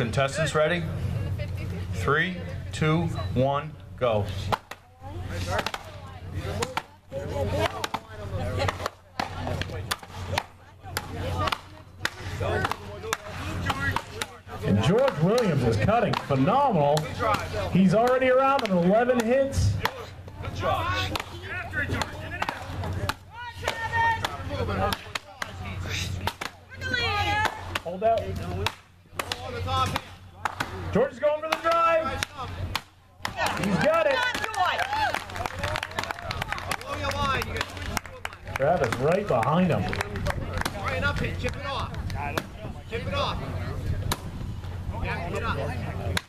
Contestants ready? Three, two, one, go. And George Williams is cutting phenomenal. He's already around in 11 hits. Hold out. George is going for the drive. He's got it. Travis right behind him. Right up hit, chip it off. Chip it off. Yeah, get up.